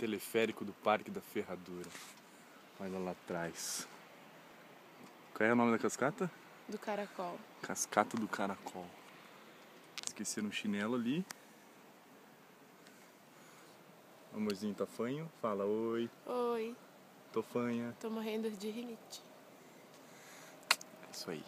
teleférico do Parque da Ferradura. Olha lá atrás. Qual é o nome da cascata? Do caracol. Cascata do Caracol. Esqueceram um chinelo ali. Amorzinho tafanho, fala oi, Oi, tofanha. tô morrendo de rinite. É isso aí.